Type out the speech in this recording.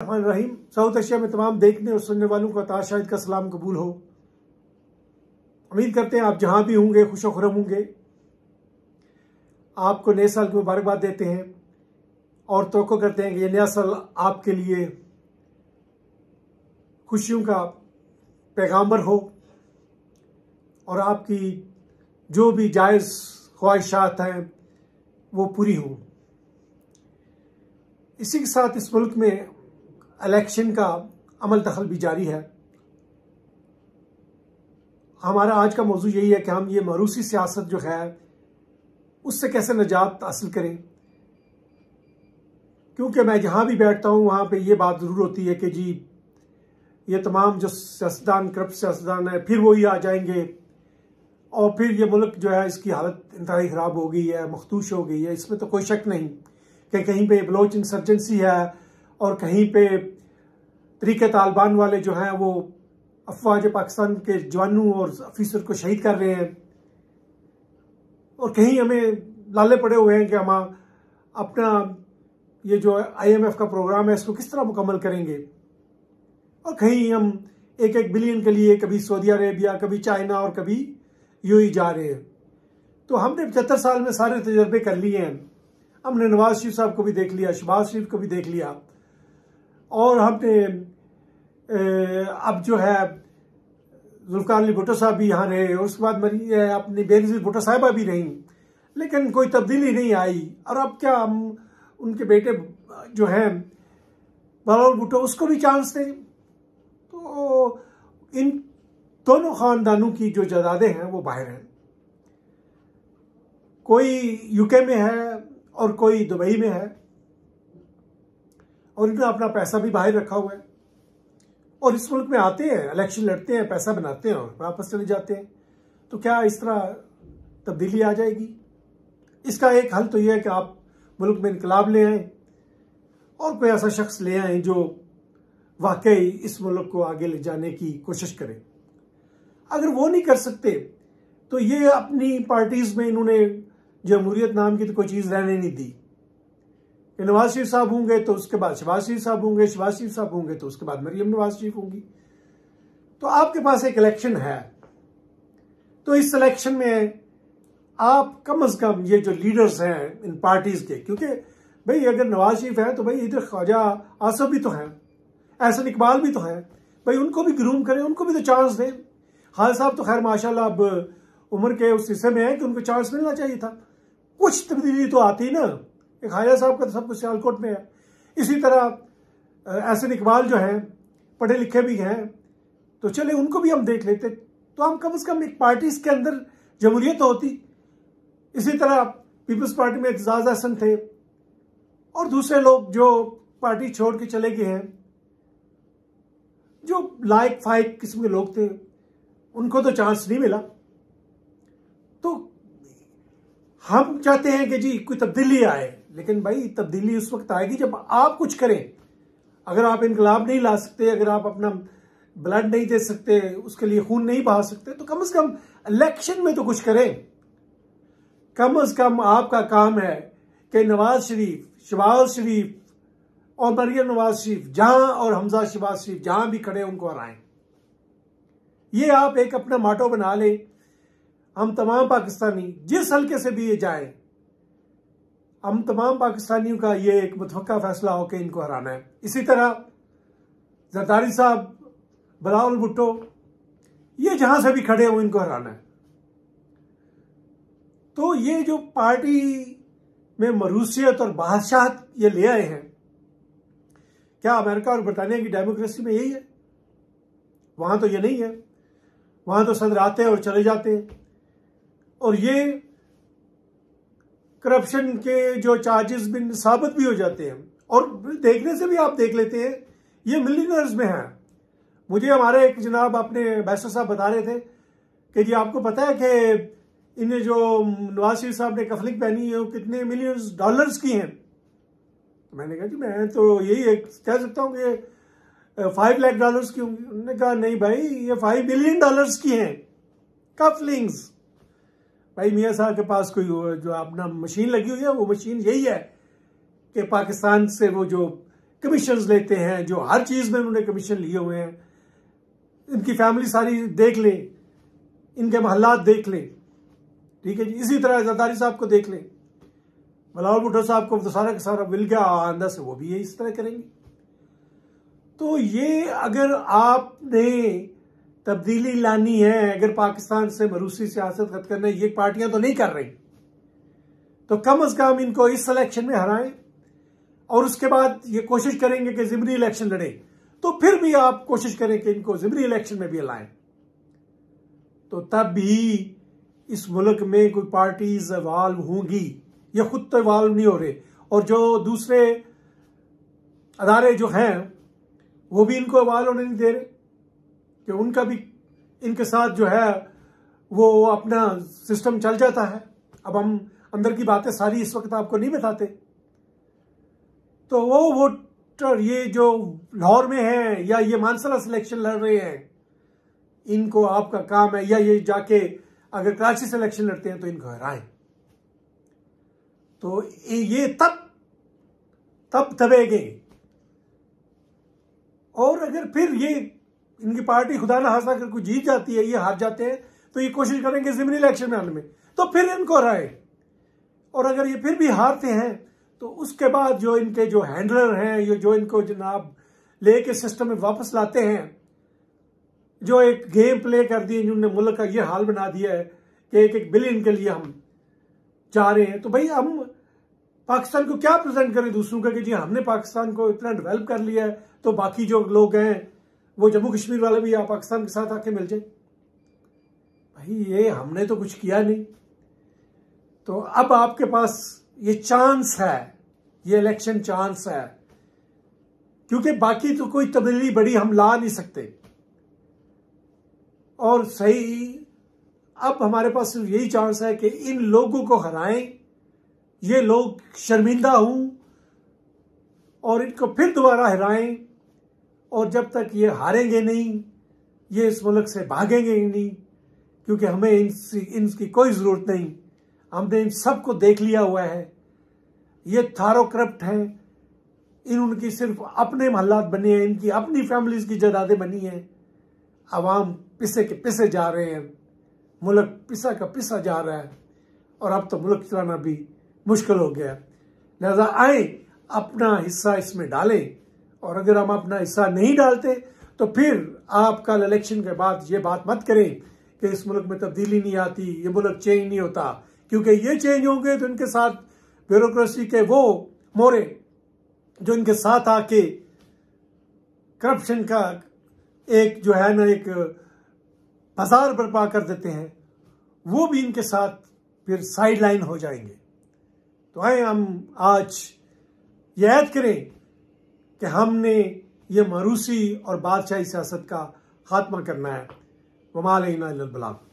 रहीम south Asia में तमाम देखने और सुनने वालों को शाहिद का सलाम कबूल हो। उम्मीद करते हैं आप जहाँ भी होंगे खुश खुरम होंगे। आपको नए साल की मुबारकबाद देते हैं और तो करते हैं कि ये नया साल आपके लिए खुशियों का पैगाम्बर हो और आपकी जो भी जायज़ ख्वाहिशात हैं, वो पूरी हों। इसी के साथ इस मुल्क में इलेक्शन का अमल दखल भी जारी है। हमारा आज का मौजू यही है कि हम ये मरूसी सियासत जो है, उससे कैसे निजात हासिल करें? क्योंकि मैं जहाँ भी बैठता हूँ, वहाँ पे ये बात ज़रूर होती है कि जी, ये तमाम जो सियासतदान, करप्ट सियासतदान है, फिर वही आ जाएँगे। और फिर ये मुल्क जो है, इसकी हालत इंतहाई ख़राब हो गई है, मखदूश हो गई है। इसमें तो कोई शक नहीं कि कहीं पे बलोच इंसर्जेंसी है और कहीं पे तरीके तालिबान वाले जो हैं वो अफवाज पाकिस्तान के जवानों और अफीसर को शहीद कर रहे हैं। और कहीं हमें लाले पड़े हुए हैं कि हम अपना ये जो आईएमएफ का प्रोग्राम है, इसको किस तरह मुकम्मल करेंगे? और कहीं हम एक एक बिलियन के लिए कभी सऊदी अरेबिया, कभी चाइना और कभी यू जा रहे हैं। तो हमने पचहत्तर साल में सारे तजर्बे कर लिए हैं। हमने नवाज़ शरीफ साहब को भी देख लिया, शहबाज शरीफ को भी देख लिया। और हमने अब जो है जुल्फार अली भुट्टो साहब भी यहाँ रहे और उसके बाद मरी अपनी बेनजीर भुट्टो साहिबा भी रहीं, लेकिन कोई तब्दीली नहीं आई। और अब क्या हम, उनके बेटे जो हैं बलावल भुट्टो, उसको भी चांस दें? तो इन दोनों खानदानों की जो जायदादें हैं, वो बाहर हैं। कोई यूके में है और कोई दुबई में है। और इन्होंने अपना पैसा भी बाहर रखा हुआ है। और इस मुल्क में आते हैं इलेक्शन लड़ते हैं, पैसा बनाते हैं और वापस चले जाते हैं। तो क्या इस तरह तब्दीली आ जाएगी? इसका एक हल तो यह है कि आप मुल्क में इनकलाब ले आए और कोई ऐसा शख्स ले आए जो वाकई इस मुल्क को आगे ले जाने की कोशिश करे। अगर वो नहीं कर सकते तो ये अपनी पार्टीज़ में इन्होंने जमहूरियत नाम की तो कोई चीज़ रहने नहीं दी। नवाज़ शरीफ साहब होंगे तो उसके बाद शहबाज शरीफ साहब होंगे, शहबाज शरीफ साहब होंगे तो उसके बाद मरियम नवाज़ शरीफ होंगी। तो आपके पास एक इलेक्शन है। तो इस इलेक्शन में आप कम अज कम ये जो लीडर्स हैं इन पार्टीज़ के, क्योंकि भाई अगर नवाज़ शरीफ है तो भाई इधर ख्वाजा आसफ भी तो है एहसन इकबाल भी तो है। भाई उनको भी ग्रूम करें, उनको भी तो चांस दें। खान साहब तो खैर माशाल्लाह अब उम्र के उस हिस्से में है कि उनको चांस मिलना चाहिए था। कुछ तब्दीली तो आती ना। एक हाया साहब का तो सब कुछ सियालकोट में है। इसी तरह एहसन इकबाल जो है, पढ़े लिखे भी हैं। तो चले उनको भी हम देख लेते। तो हम कम से कम एक पार्टी के अंदर जमहूरियत होती। इसी तरह पीपल्स पार्टी में एजाज हसन थे। और दूसरे लोग जो पार्टी छोड़ के चले गए हैं, जो लाइक फाइक किस्म के लोग थे, उनको तो चांस नहीं मिला। तो हम चाहते हैं कि जी कोई तब्दीली आए। लेकिन भाई, तब्दीली उस वक्त आएगी जब आप कुछ करें। अगर आप इनकलाब नहीं ला सकते, अगर आप अपना ब्लड नहीं दे सकते, उसके लिए खून नहीं बहा सकते तो कम से कम इलेक्शन में तो कुछ करें। कम से कम आपका काम है कि नवाज़ शरीफ, शबाज शरीफ और मरियम नवाज़ शरीफ, जहाँ और हमजा शबाज शरीफ जहाँ भी खड़े उनको हराएँ ये आप एक अपना माटो बना लें। हम तमाम पाकिस्तानी जिस हल्के से भी ये जाए हम तमाम पाकिस्तानियों का ये एक मुतफ़ा फैसला हो कि इनको हराना है। इसी तरह जरदारी साहब, बलाउल भुट्टो, ये जहाँ से भी खड़े हो इनको हराना है। तो ये जो पार्टी में मरूसियत और बादशाह ये ले आए हैं, क्या अमेरिका और बरतानिया की डेमोक्रेसी में यही है? वहाँ तो ये नहीं है। वहाँ तो सदर आते हैं और चले जाते हैं। और ये करप्शन के जो चार्जेस भी साबित भी हो जाते हैं। और देखने से भी आप देख लेते हैं, ये मिलीनियर्स में है। मुझे हमारे एक जनाब अपने बैसर साहब बता रहे थे कि जी आपको पता है कि इन्हें जो नवाज़ शरीफ साहब ने कफलिक पहनी है, वो कितने मिलियंस डॉलर्स की हैं। मैंने कहा, जी मैं तो यही कह सकता हूँ कि फाइव लाख डॉलर्स की होंगी उन्होंने कहा, नहीं भाई, ये फाइव बिलियन डॉलर्स की हैं। कफलिंग्स। भाई मियाँ साहब के पास कोई जो अपना मशीन लगी हुई है, वो मशीन यही है कि पाकिस्तान से वो जो कमीशन लेते हैं, जो हर चीज़ में उन्होंने कमीशन लिए हुए हैं, इनकी फैमिली सारी देख ले, इनके महल्लात देख ले। ठीक है जी, इसी तरह जरदारी साहब को देख ले। मलावल भुट्टो साहब को तो सारा का सारा मिल गया आंदा से वो भी ये इस तरह करेंगे। तो ये अगर आपने तब्दीली लानी है, अगर पाकिस्तान से मरूसी सियासत खत्म करना ये पार्टियाँ तो नहीं कर रही। तो कम अज कम इनको इस इलेक्शन में हराएँ, और उसके बाद ये कोशिश करेंगे कि जिमनी इलेक्शन लड़े। तो फिर भी आप कोशिश करें कि इनको जिमनी इलेक्शन में भी लाएँ। तो तब भी इस मुल्क में कोई पार्टीज़ इवाल्व होंगी, ये खुद तो इवाल्व नहीं हो रहे। और जो दूसरे अदारे जो हैं, वो भी इनको इवाल्व होने नहीं दे रहे। कि उनका भी, इनके साथ जो है, वो अपना सिस्टम चल जाता है। अब हम अंदर की बातें सारी इस वक्त आपको नहीं बताते। तो वो वोटर ये जो लाहौर में है, या ये मानसरा सिलेक्शन लड़ रहे हैं, इनको आपका काम है, या ये जाके अगर कराची से इलेक्शन लड़ते हैं तो इनको हराएँ। तो ये तब तब दबेगे। और अगर फिर ये इनकी पार्टी खुदा ना हासा कर कोई जीत जाती है, ये हार जाते हैं तो ये कोशिश करेंगे जिमनी इलेक्शन में आने में। तो फिर इनको हराए। और अगर ये फिर भी हारते हैं तो उसके बाद जो इनके जो हैंडलर हैं, ये जो इनको जनाब लेके सिस्टम में वापस लाते हैं, जो एक गेम प्ले कर दिए जिन्होंने मुल्क का ये हाल बना दिया है कि एक एक बिलियन के लिए हम जा रहे हैं। तो भाई हम पाकिस्तान को क्या प्रेजेंट करें दूसरों का कि जी हमने पाकिस्तान को इतना डेवलप कर लिया है तो बाकी जो लोग हैं वो जम्मू कश्मीर वाले भी आप पाकिस्तान के साथ आके मिल जाए। भाई, ये हमने तो कुछ किया नहीं। तो अब आपके पास ये चांस है, ये इलेक्शन चांस है। क्योंकि बाकी तो कोई तब्दीली बड़ी हम ला नहीं सकते। और सही, अब हमारे पास यही चांस है कि इन लोगों को हराएँ। ये लोग शर्मिंदा हूँ और इनको फिर दोबारा हराएँ। और जब तक ये हारेंगे नहीं, ये इस मुल्क से भागेंगे ही नहीं, क्योंकि हमें इनकी इनकी कोई ज़रूरत नहीं। हमने इन सबको देख लिया हुआ है। ये थारो करप्ट हैं। इन उनकी सिर्फ़ अपने महल्लात बने हैं, इनकी अपनी फैमिलीज़ की जदादें बनी हैं। आवाम पिसे के पिसे जा रहे हैं। मुल्क पिसा का पिसा जा रहा है। और अब तो मुल्क चलाना भी मुश्किल हो गया लिहाजा आए, अपना हिस्सा इसमें डालें। और अगर हम अपना हिस्सा नहीं डालते तो फिर आप कल इलेक्शन के बाद ये बात मत करें कि इस मुल्क में तब्दीली नहीं आती, ये मुल्क चेंज नहीं होता। क्योंकि ये चेंज होंगे तो इनके साथ ब्यूरोक्रेसी के वो मोरे, जो इनके साथ आके करप्शन का एक जो है ना एक बाज़ार बर्पा कर देते हैं, वो भी इनके साथ फिर साइड लाइन हो जाएँगे। तो आए हम आज याद करें कि हमने ये मरूसी और बादशाही सियासत का खात्मा करना है। वमाल बलाग।